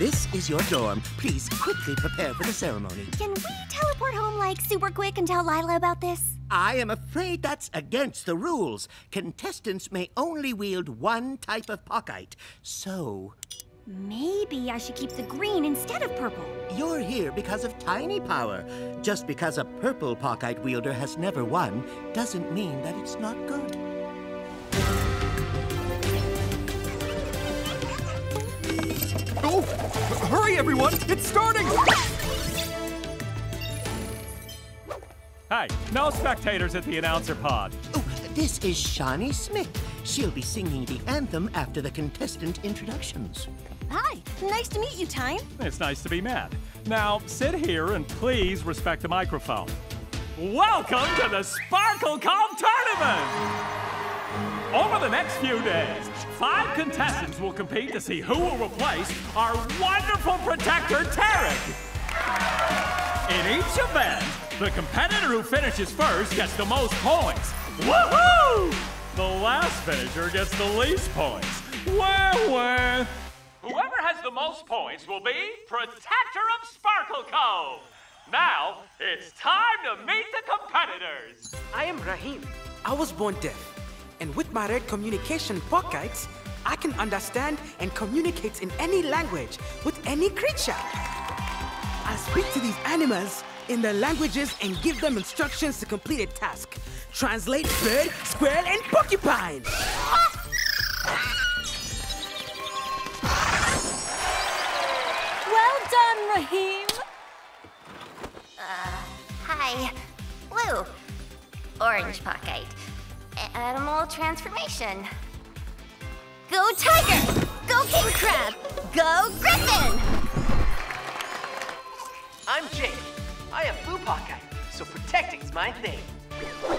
This is your dorm. Please quickly prepare for the ceremony. Can we teleport home like super quick and tell Lila about this? I am afraid that's against the rules. Contestants may only wield one type of pockite. So, Maybe I should keep the green instead of purple. you're here because of tiny power. Just because a purple pockite wielder has never won doesn't mean that it's not good. Oh, hurry, everyone! It's starting! Hey, no spectators at the announcer pod. Oh, this is Shani Smith. She'll be singing the anthem after the contestant introductions. Hi, nice to meet you, Time. It's nice to be met. Now, sit here and please respect the microphone. Welcome to the Sparkle Cove Tournament! Over the next few days, five contestants will compete to see who will replace our wonderful protector, Tarek. In each event, the competitor who finishes first gets the most points. Woohoo! The last finisher gets the least points. Wah wah. Whoever has the most points will be Protector of Sparkle Cove. Now, it's time to meet the competitors. I am Rahim. I was born deaf. And with my red communication pockites, I can understand and communicate in any language with any creature. I speak to these animals in their languages and give them instructions to complete a task. Translate bird, squirrel, and porcupine. Well done, Raheem. Uh, hi. Blue. Orange pocket. Animal transformation. Go tiger! Go king crab! Go griffin! I'm Jake. I am blue pocket, so protecting's my thing.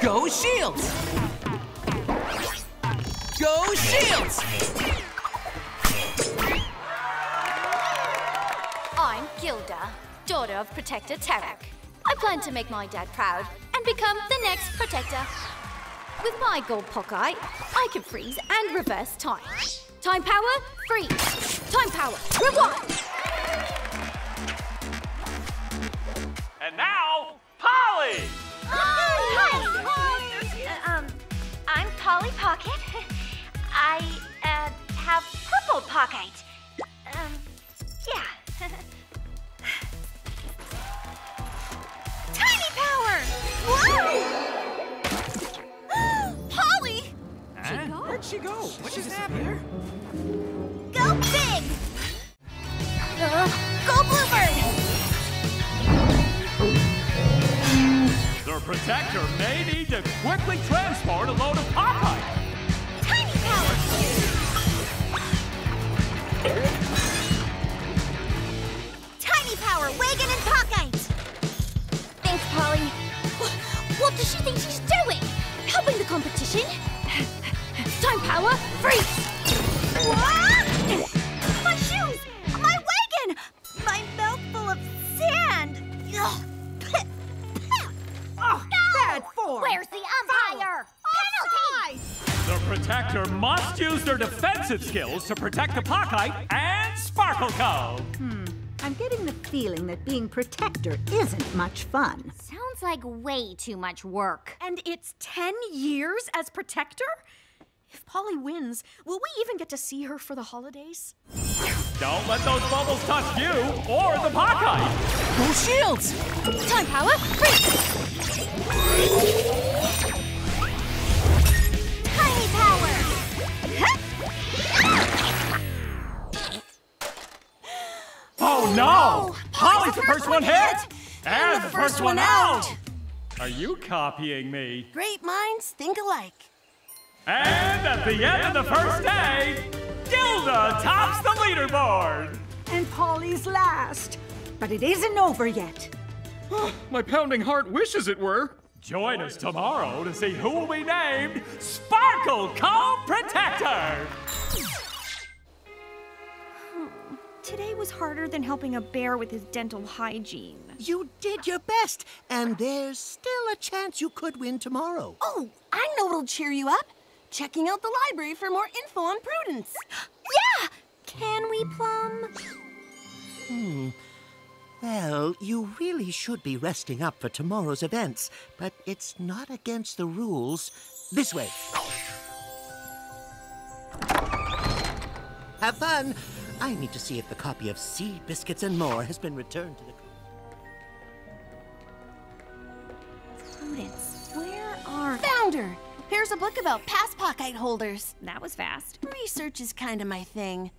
Go shields! Go shields! I'm Gilda, daughter of Protector Tarek. I plan to make my dad proud and become the next protector. With my gold pockite, I can freeze and reverse time. Time power, freeze. Time power, rewind. And now, Polly! Hi! Uh, um, I'm Polly Pocket. I, uh, have purple pocket. Um, she go? What just happened? Go big! Uh, go Bluebird! The protector may need to quickly transport a load of pockite. Power, freeze. What? My shoes! My wagon! My mouth full of sand! Ugh. Oh, bad form. Where's the umpire? Penalty! The protector must use their defensive skills to protect the Pockite and Sparkle Cove. Hmm, I'm getting the feeling that being protector isn't much fun. Sounds like way too much work. And it's 10 years as protector? If Polly wins, will we even get to see her for the holidays? Don't let those bubbles touch you or the Pockite. Go shields! Time power, freeze. Tiny power! Oh no! Oh, Polly's the first one hit! And the first one out! Are you copying me? Great minds think alike. And at the end of the first day, Gilda tops the leaderboard! And Polly's last. But it isn't over yet. Oh, my pounding heart wishes it were. Join us tomorrow to see who will be named Sparkle Cove Protector! Hmm, today was harder than helping a bear with his dental hygiene. You did your best, and there's still a chance you could win tomorrow. Oh, I know what'll cheer you up. Checking out the library for more info on Prudence. yeah! Can we, Plum? Hmm. Well, you really should be resting up for tomorrow's events, but it's not against the rules. This way. Have fun! I need to see if the copy of Sea Biscuits and More has been returned to the. Prudence, where are... Found her! Here's a book about past pockite holders. That was fast. Research is kind of my thing.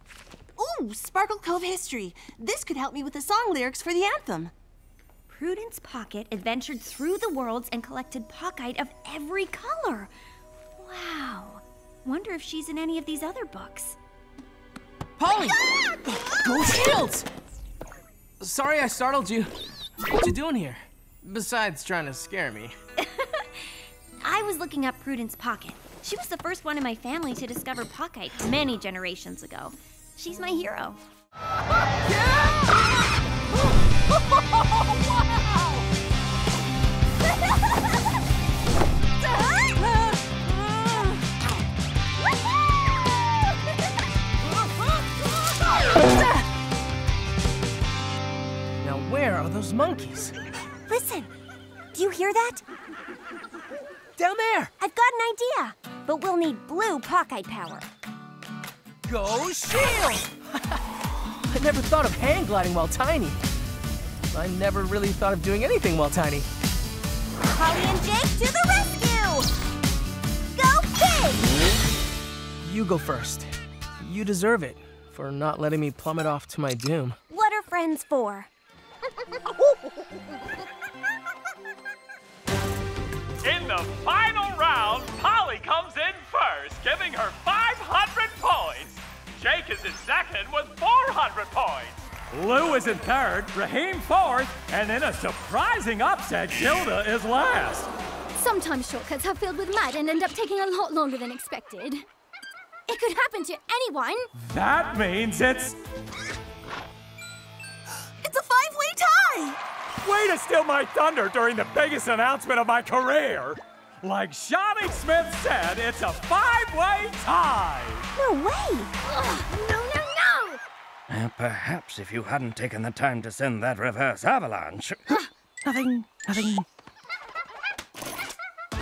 Ooh, Sparkle Cove history. This could help me with the song lyrics for the anthem. Prudence Pocket adventured through the worlds and collected pockite of every color. Wow. Wonder if she's in any of these other books. Polly! Ah! Go Shields! Sorry I startled you. What you doing here? Besides trying to scare me. I was looking up Prudence Pocket. She was the first one in my family to discover pockite many generations ago. She's my hero. Now where are those monkeys? Listen, do you hear that? Down there! I've got an idea, but we'll need blue pockite power. Go Shield! I never thought of hang gliding while tiny. I never really thought of doing anything while tiny. Polly and Jake to the rescue! Go big! You go first. You deserve it for not letting me plummet off to my doom. What are friends for? In the final round, Polly comes in first, giving her 500 points. Jake is in second with 400 points. Lou is in third, Raheem fourth, and in a surprising upset, Gilda is last. Sometimes shortcuts are filled with mud and end up taking a lot longer than expected. It could happen to anyone. That means it's It's a five-way tie! Way to steal my thunder during the biggest announcement of my career. Like Shani Smith said, it's a five-way tie. No way! Ugh, no, no, no! Uh, perhaps if you hadn't taken the time to send that reverse avalanche. Nothing, nothing.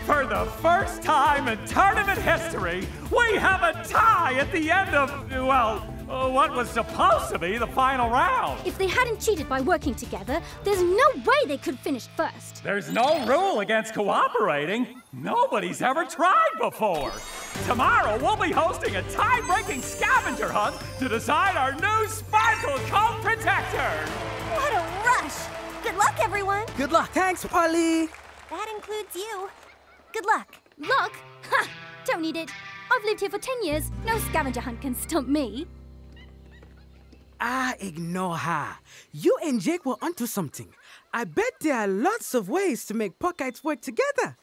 For the first time in tournament history, we have a tie at the end of, well, Uh, what was supposed to be the final round. If they hadn't cheated by working together, there's no way they could finish first. There's no rule against cooperating. Nobody's ever tried before. Tomorrow, we'll be hosting a tie-breaking scavenger hunt to decide our new Sparkle Cove Protector. What a rush! Good luck, everyone! Good luck. Thanks, Polly. That includes you. Good luck. Luck? Ha! Don't need it. I've lived here for 10 years. No scavenger hunt can stump me. Ah, ignore her. You and Jake were onto something. I bet there are lots of ways to make pockites work together.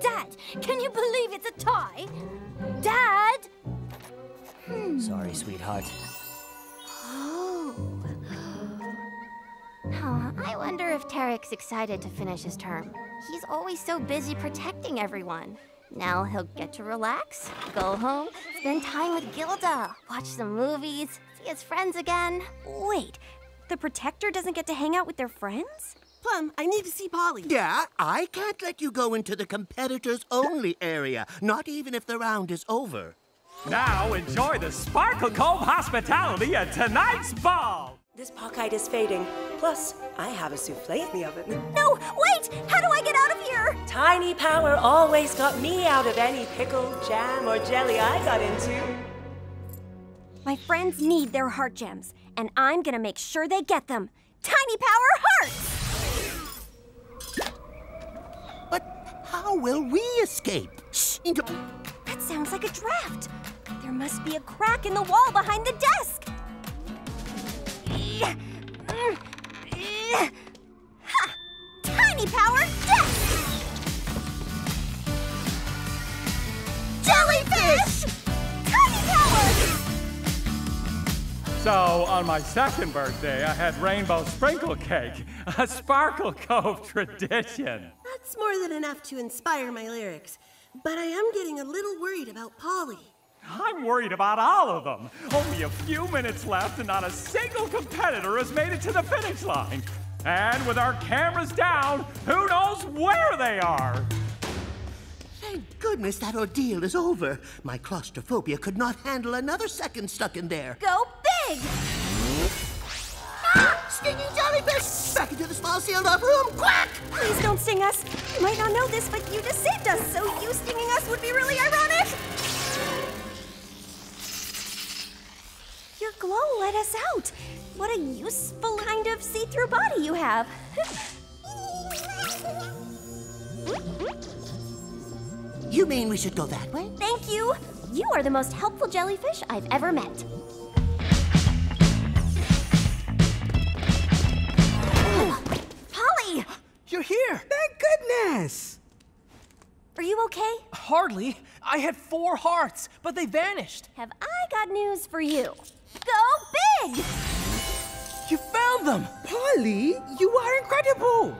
Dad, can you believe it's a tie? Dad! Sorry, sweetheart. Oh. Huh, I wonder if Tarek's excited to finish his term. He's always so busy protecting everyone. Now he'll get to relax, go home, spend time with Gilda, watch some movies, see his friends again. Wait, the Protector doesn't get to hang out with their friends? Plum, I need to see Polly. Yeah, I can't let you go into the competitors only area, not even if the round is over. Now enjoy the Sparkle Cove hospitality at tonight's ball. This pockite is fading. Plus, I have a souffle in the oven. No, wait! How do I get out of here? Tiny power always got me out of any pickle, jam, or jelly I got into. My friends need their heart gems, and I'm gonna make sure they get them. Tiny Power Hearts! But how will we escape? Shh! That sounds like a draft. There must be a crack in the wall behind the desk. Mm, ha! Tiny Power So, on my second birthday, I had rainbow sprinkle cake, a Sparkle Cove tradition. That's more than enough to inspire my lyrics. But I am getting a little worried about Polly. I'm worried about all of them. Only a few minutes left, and not a single competitor has made it to the finish line. And with our cameras down, who knows where they are? Thank goodness that ordeal is over. My claustrophobia could not handle another second stuck in there. Go big! Ah! Stinging jellyfish! Back into the small sealed off room, quack! Please don't sting us. You might not know this, but you just saved us, so you stinging us would be really ironic. Your glow let us out. What a useful kind of see-through body you have. You mean we should go that way? Thank you. You are the most helpful jellyfish I've ever met. You're here! Thank goodness! Are you okay? Hardly. I had four hearts, but they vanished. Have I got news for you? Go big! You found them! Polly, you are incredible!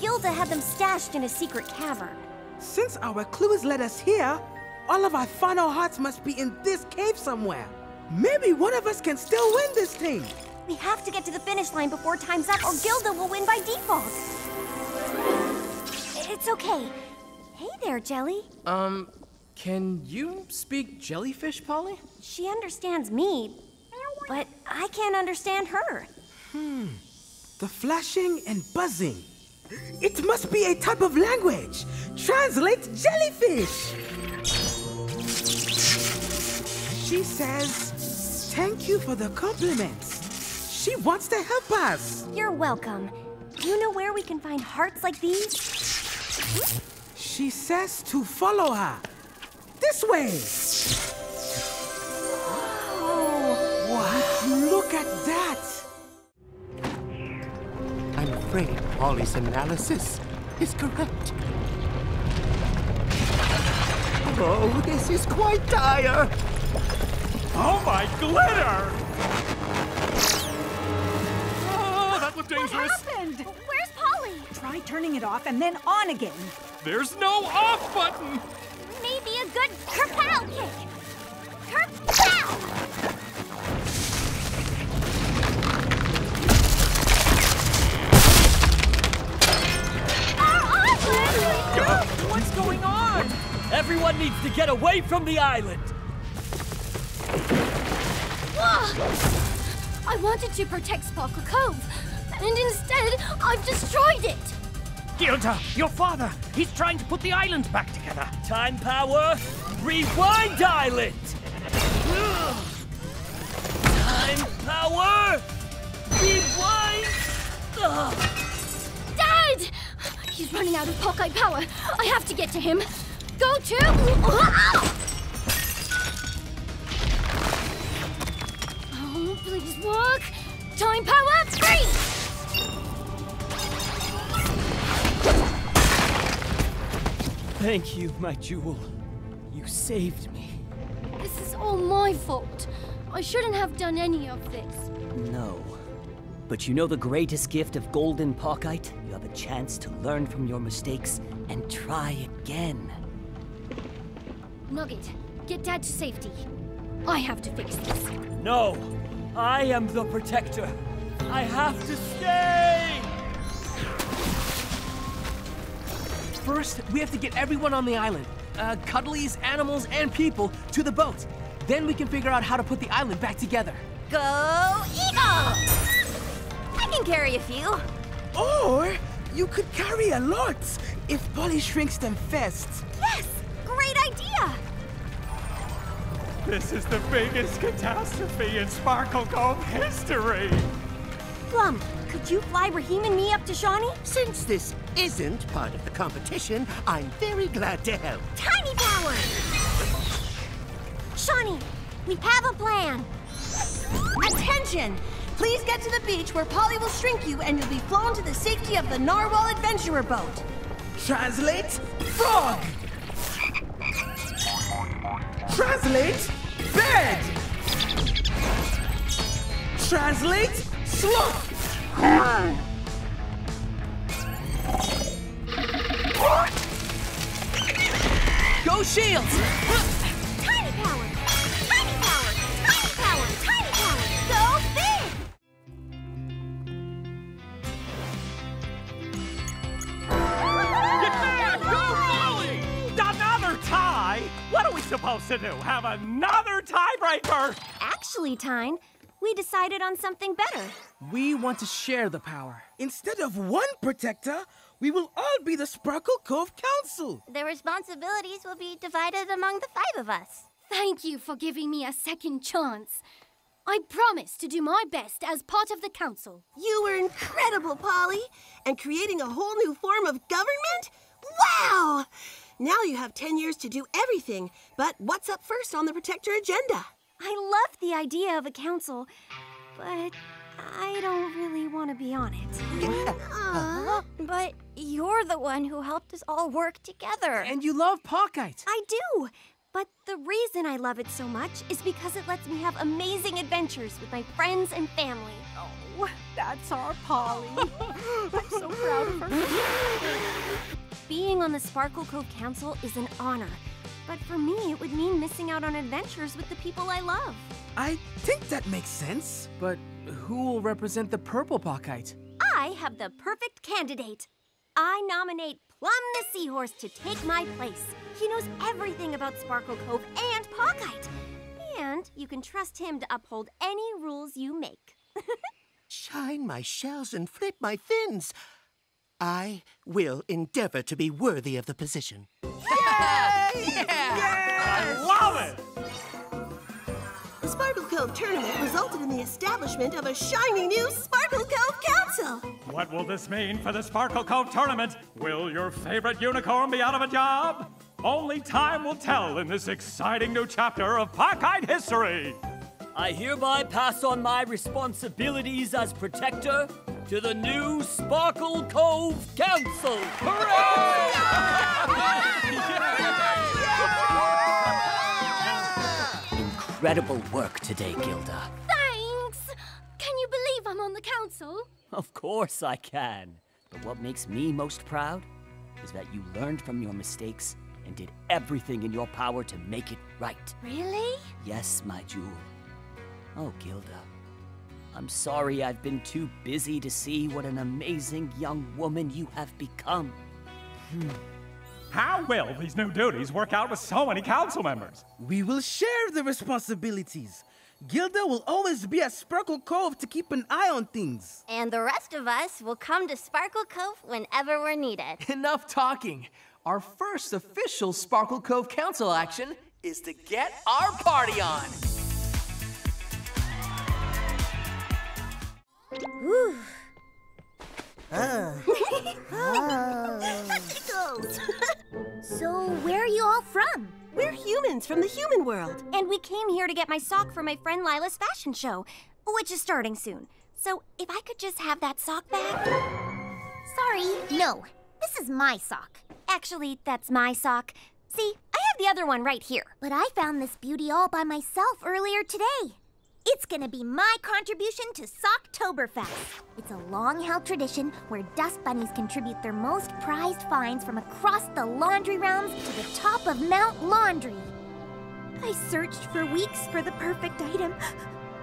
Gilda had them stashed in a secret cavern. Since our clues led us here, all of our final hearts must be in this cave somewhere. Maybe one of us can still win this thing. We have to get to the finish line before time's up, or Gilda will win by default. It's okay. Hey there, Jelly. Um, can you speak jellyfish, Polly? She understands me, but I can't understand her. Hmm. The flashing and buzzing. It must be a type of language. Translate jellyfish. She says, thank you for the compliments. She wants to help us. You're welcome. Do you know where we can find hearts like these? She says to follow her. This way. Oh. Wow. Look at that. I'm afraid Polly's analysis is correct. Oh, this is quite dire. Oh, my glitter! Oh, that looked dangerous. What happened? Where's Polly? Try turning it off and then on again. There's no off button! Maybe a good kerpow kick. Kerpow! What's going on? Everyone needs to get away from the island. I wanted to protect Sparkle Cove, and instead, I've destroyed it! Gilda, your father, he's trying to put the island back together. Time power, rewind island. Time power, rewind. Dad! He's running out of Pockite power. I have to get to him. Go to. Thank you, my jewel. You saved me. This is all my fault. I shouldn't have done any of this. No. But you know the greatest gift of Golden Pockite? You have a chance to learn from your mistakes and try again. Nugget, get Dad to safety. I have to fix this. No! I am the protector. I have to stay! First, we have to get everyone on the island uh, cuddlies, animals, and people to the boat. Then we can figure out how to put the island back together. Go Eagle! I can carry a few. Or you could carry a lot if Polly shrinks them fast. Yes! Great idea! This is the biggest catastrophe in Sparkle Cove history. Plum, could you fly Raheem and me up to Shani? Since this isn't part of the competition, I'm very glad to help. Tiny power! Shani, we have a plan. Attention! Please get to the beach where Polly will shrink you and you'll be flown to the safety of the Narwhal Adventurer boat. Translate frog. Translate bed. Translate sloth. shields! Another tie? What are we supposed to do? Have another tiebreaker? Actually, Tyne, we decided on something better. We want to share the power. Instead of one protector, we will all be the Sparkle Cove Council. The responsibilities will be divided among the five of us. Thank you for giving me a second chance. I promise to do my best as part of the council. You were incredible, Polly. And creating a whole new form of government? Wow! Now you have 10 years to do everything. But what's up first on the Protector agenda? I love the idea of a council, but I don't really want to be on it. Aw, uh, uh-huh. but you're the one who helped us all work together. And you love Pockite. I do. But the reason I love it so much is because it lets me have amazing adventures with my friends and family. Oh, that's our Polly. I'm so proud of her. Being on the Sparkle Cove Council is an honor. But for me, it would mean missing out on adventures with the people I love. I think that makes sense. But who will represent the purple Pockite? I have the perfect candidate. I nominate Plum the Seahorse to take my place. He knows everything about Sparkle Cove and Pockite. And you can trust him to uphold any rules you make. Shine my shells and flip my fins. I will endeavor to be worthy of the position. I love it! The Sparkle Cove tournament resulted in the establishment of a shiny new Sparkle Cove Council. What will this mean for the Sparkle Cove tournament? Will your favorite unicorn be out of a job? Only time will tell in this exciting new chapter of Pockite history. I hereby pass on my responsibilities as protector to the new Sparkle Cove Council. Incredible work today, Gilda. Thanks! Can you believe I'm on the council? Of course I can. But what makes me most proud is that you learned from your mistakes and did everything in your power to make it right. Really? Yes, my jewel. Oh, Gilda. I'm sorry I've been too busy to see what an amazing young woman you have become. Hmm. How will these new duties work out with so many council members? We will share the responsibilities. Gilda will always be at Sparkle Cove to keep an eye on things. And the rest of us will come to Sparkle Cove whenever we're needed. Enough talking. Our first official Sparkle Cove Council action is to get our party on. Whew. Ah. Ah. So, where are you all from? We're humans from the human world. And we came here to get my sock for my friend Lila's fashion show, which is starting soon. So, if I could just have that sock back. Sorry, no. This is my sock. Actually, that's my sock. See, I have the other one right here. But I found this beauty all by myself earlier today. It's gonna be my contribution to Socktoberfest. It's a long-held tradition where dust bunnies contribute their most prized finds from across the laundry realms to the top of Mount Laundry. I searched for weeks for the perfect item.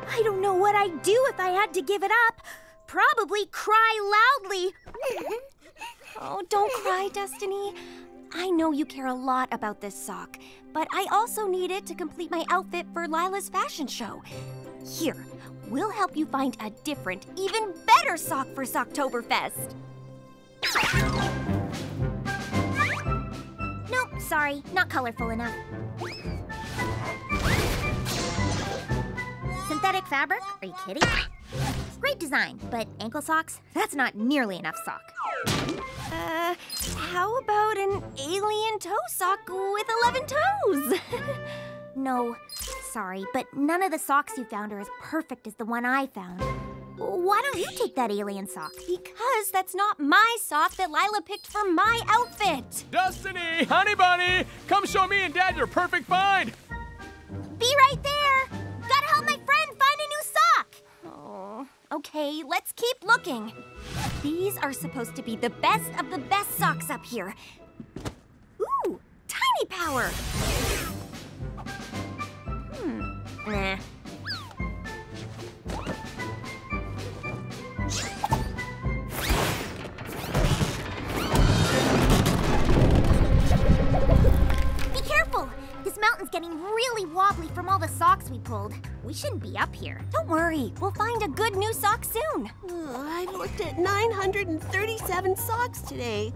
I don't know what I'd do if I had to give it up. Probably cry loudly. oh, don't cry, Destiny. I know you care a lot about this sock, but I also need it to complete my outfit for Lila's fashion show. Here, we'll help you find a different, even better sock for Socktoberfest. Nope, sorry, not colorful enough. Synthetic fabric? Are you kidding? Great design, but ankle socks? That's not nearly enough sock. Uh, how about an alien toe sock with 11 toes? no, sorry, but none of the socks you found are as perfect as the one I found. Why don't you take that alien sock? Because that's not my sock that Lila picked for my outfit. Destiny, honey bunny, come show me and Dad your perfect find. Be right there. Gotta help my friend find a new sock. Oh, okay, let's keep looking. These are supposed to be the best of the best socks up here. Ooh, tiny power. Nah. Be careful. This mountain's getting really wobbly from all the socks we pulled. We shouldn't be up here. Don't worry, we'll find a good new sock soon. Oh, I've looked at 937 socks today.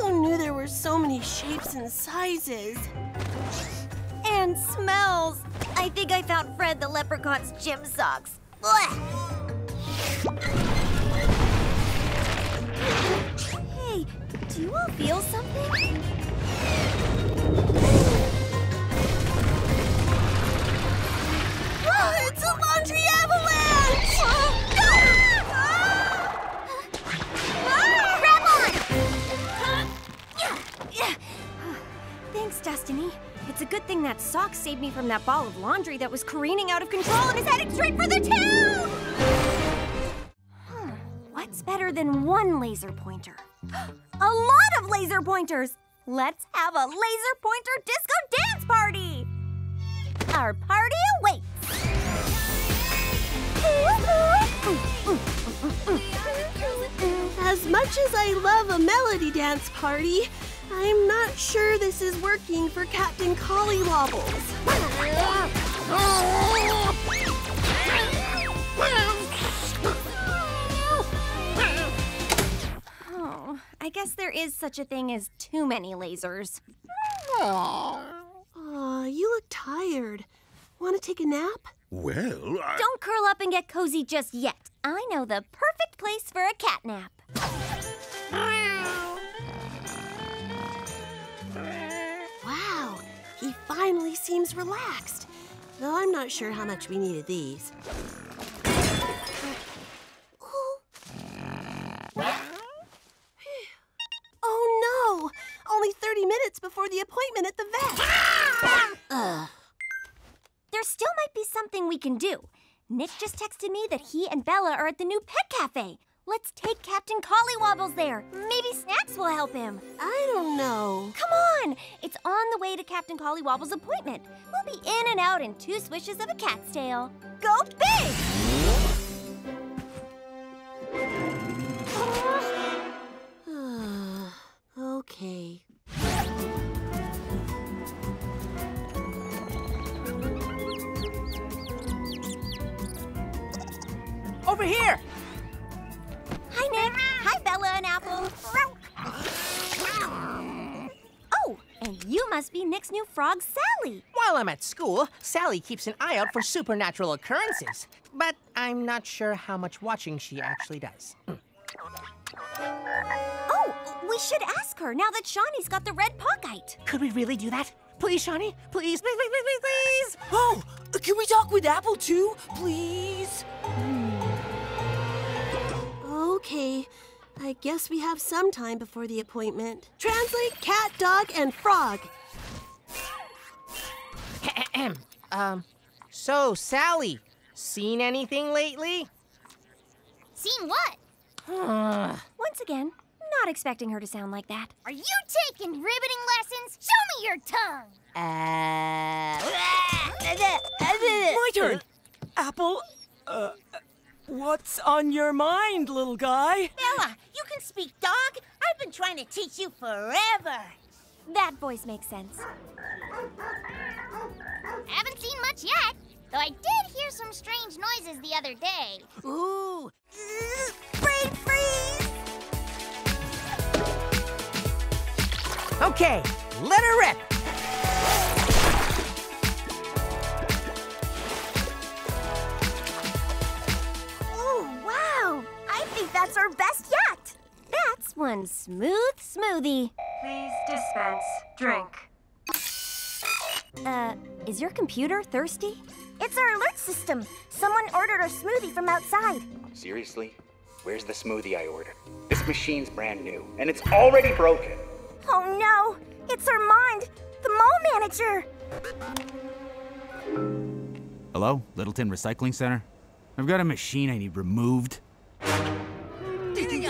Who knew there were so many shapes and sizes? And smells. I think I found Fred the leprechaun's gym socks. Blech. Hey, do you all feel something? Me from that ball of laundry that was careening out of control and is heading straight for the town! Hmm, What's better than one laser pointer? A lot of laser pointers! Let's have a laser pointer disco dance party! Our party awaits! As much as I love a melody dance party, I'm not sure this is working for Captain Collywobbles. Oh, I guess there is such a thing as too many lasers. Aw, you look tired. Want to take a nap? Well, I... Don't curl up and get cozy just yet. I know the perfect place for a cat nap. Finally seems relaxed. Though I'm not sure how much we needed these. Oh no! Only 30 minutes before the appointment at the vet. There still might be something we can do. Nick just texted me that he and Bella are at the new pet cafe. Let's take Captain Collywobbles there. Maybe Snacks will help him. I don't know. Come on! It's on the way to Captain Collywobbles' appointment. We'll be in and out in two swishes of a cat's tail. Go big! okay. Over here! Must be Nick's new frog, Sally. While I'm at school, Sally keeps an eye out for supernatural occurrences. But I'm not sure how much watching she actually does. Oh, we should ask her now that Shani's got the red pockite. Could we really do that? Please, Shani? Please, please, please, please, please, please! Oh, can we talk with Apple too, please? Okay. I guess we have some time before the appointment. Translate cat, dog, and frog. um, so, Sally, seen anything lately? Seen what? Once again, not expecting her to sound like that. Are you taking riveting lessons? Show me your tongue. Uh... My turn. Apple, uh, what's on your mind, little guy? Bella, you can speak dog. I've been trying to teach you forever. That voice makes sense. Haven't seen much yet, though I did hear some strange noises the other day. Ooh. Brain freeze! Okay, let her rip! Oh, wow! I think that's our best yet. That's one smooth smoothie. Please dispense drink. Uh, is your computer thirsty? It's our alert system. Someone ordered our smoothie from outside. Seriously? Where's the smoothie I ordered? This machine's brand new, and it's already broken. Oh no! It's our mind! The mall manager! Hello, Littleton Recycling Center? I've got a machine I need removed.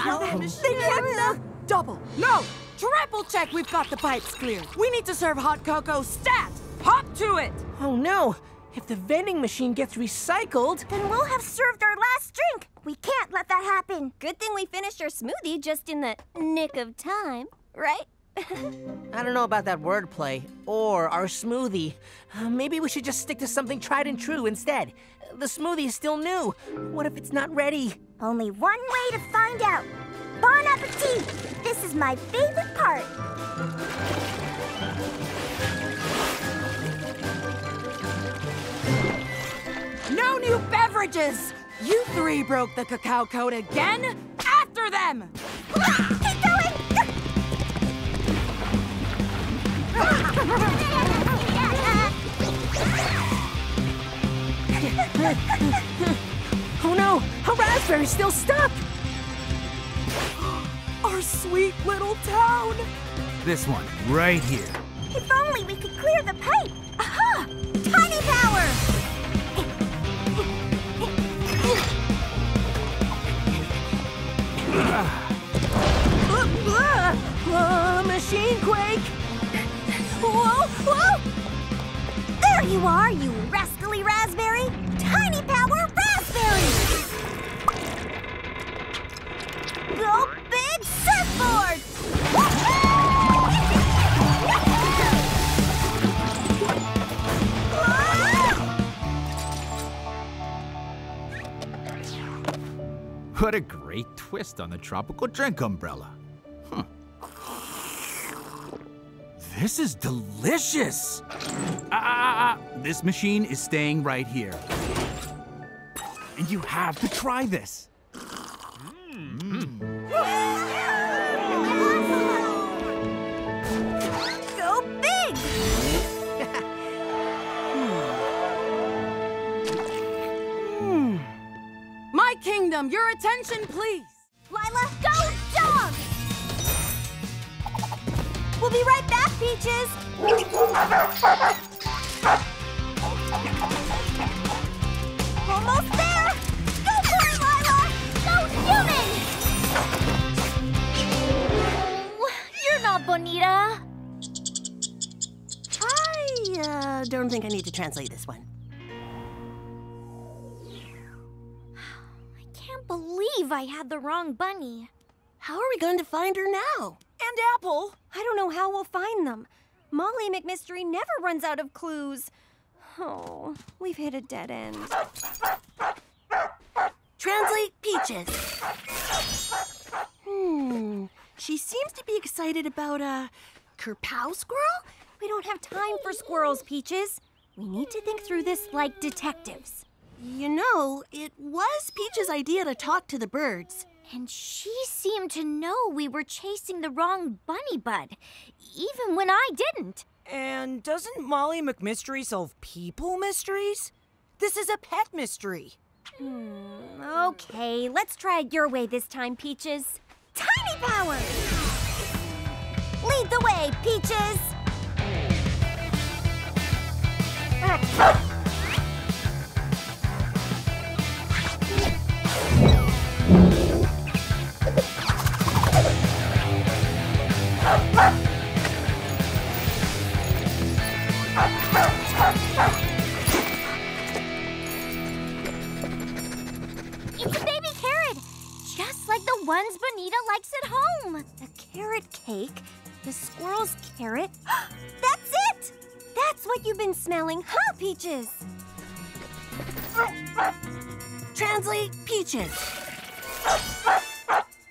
They the double. No, triple check. We've got the pipes cleared. We need to serve hot cocoa stat. Hop to it. Oh no! If the vending machine gets recycled, Then we'll have served our last drink. We can't let that happen. Good thing we finished our smoothie just in the nick of time, right? I don't know about that wordplay or our smoothie. Uh, maybe we should just stick to something tried and true instead. The smoothie is still new. What if it's not ready? Only one way to find out. Bon appetit! This is my favorite part. No new beverages! You three broke the cacao code again? After them! Keep going! oh no! A raspberry's still stuck! Our sweet little town! This one, right here. If only we could clear the pipe! Aha! Tiny power! Uh, machine quake! Whoa! Whoa! There you are, you rascally What a great twist on the tropical drink umbrella. Huh. This is delicious! Ah, ah, ah, This machine is staying right here. And you have to try this. Go My your attention, please! Lila, go dog! We'll be right back, Peaches! Almost there! Go for it, Lila! Go human! You're not Bonita. I uh, don't think I need to translate this one. I had the wrong bunny. How are we going to find her now? And Apple! I don't know how we'll find them. Molly McMystery never runs out of clues. Oh, we've hit a dead end. Translate Peaches. Hmm. She seems to be excited about a kerpow squirrel. We don't have time for squirrels, Peaches. We need to think through this like detectives. You know, it was Peach's idea to talk to the birds. And she seemed to know we were chasing the wrong bunny bud, even when I didn't. And doesn't Molly McMystery solve people mysteries? This is a pet mystery. Hmm, okay, let's try it your way this time, Peaches. Tiny power! Lead the way, Peaches! Ones Bonita likes at home. The carrot cake, the squirrel's carrot. That's it! That's what you've been smelling, huh, Peaches? Translate Peaches.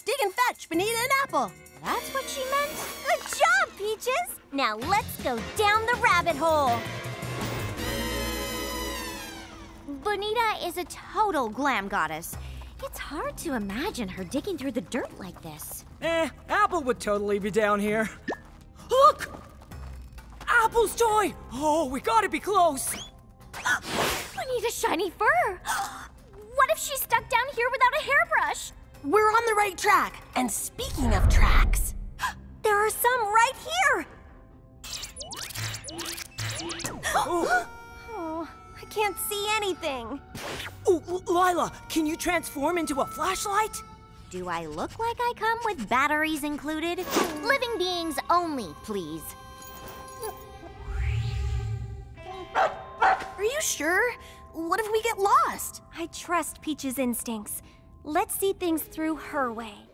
Dig and fetch, Bonita and Apple. That's what she meant? Good job, Peaches! Now let's go down the rabbit hole. Bonita is a total glam goddess. It's hard to imagine her digging through the dirt like this. Eh, Apple would totally be down here. Look! Apple's toy! Oh, we gotta be close. we need a shiny fur. What if she's stuck down here without a hairbrush? We're on the right track. And speaking of tracks, There are some right here. I can't see anything. Ooh, Lila, can you transform into a flashlight? Do I look like I come with batteries included? Living beings only, please. are you sure? What if we get lost? I trust Peach's instincts. Let's see things through her way.